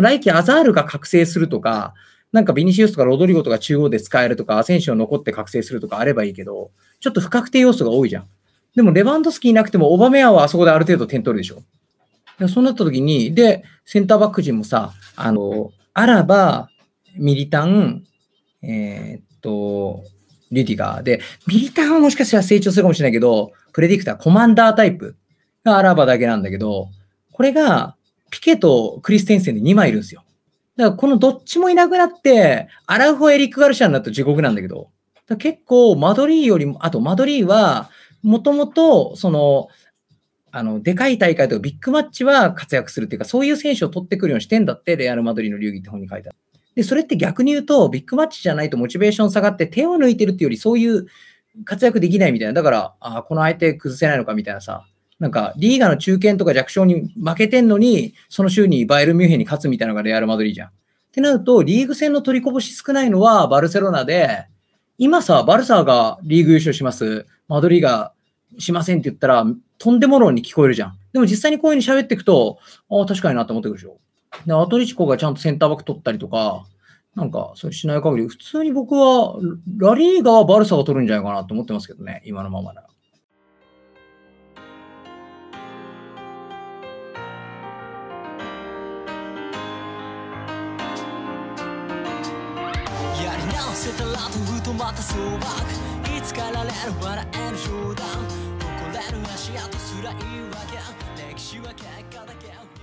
来季アザールが覚醒するとか、なんかビニシウスとかロドリゴとか中央で使えるとか、アセンシオ残って覚醒するとかあればいいけど、ちょっと不確定要素が多いじゃん。でもレバンドスキーいなくても、オバメアはあそこである程度点取るでしょ。そうなった時に、で、センターバック陣もさ、あの、アラバ、ミリタン、えー、っと、リュディガーで、ミリタンはもしかしたら成長するかもしれないけど、 predictor、commander タイプがアラバだけなんだけど、これがピケとクリステンセンで2枚いるんですよ。だからこのどっちもいなくなって、アラウホエリック・ガルシアになると地獄なんだけど、結構マドリーよりも、あとマドリーは、もともと、その、あの、でかい大会とかビッグマッチは活躍するっていうか、そういう選手を取ってくるようにしてんだって、レアル・マドリーの流儀って本に書いてある。で、それって逆に言うと、ビッグマッチじゃないとモチベーション下がって手を抜いてるっていうより、そういう活躍できないみたいな。だから、ああこの相手崩せないのかみたいなさ。なんか、リーガの中堅とか弱小に負けてんのに、その週にバイエルミュンヘンに勝つみたいなのがレアル・マドリーじゃん。ってなると、リーグ戦の取りこぼし少ないのはバルセロナで、今さ、バルサーがリーグ優勝します。マドリーがしませんって言ったら、とんでも論に聞こえるじゃん。でも実際にこういうふうに喋っていくと、ああ、確かになって思ってくるでしょ。で、アトリチコがちゃんとセンターバック取ったりとか、なんか、それしない限り、普通に僕は、ラリーガはバルサが取るんじゃないかなと思ってますけどね、今のままなら。やり直せたらとふとまたそうばくいつかられる笑える冗談誇れる足跡すらいいわけ歴史は結果だけ。